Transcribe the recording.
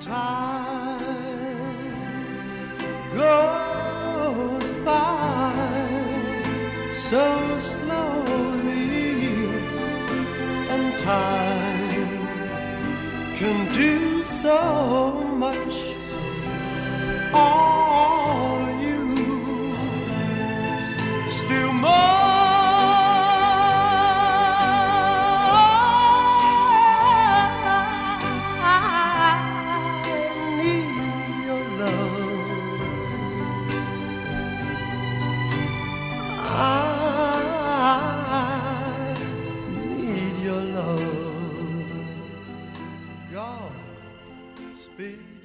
time goes by so slowly, and time can do so much. All you still more. love. God speak.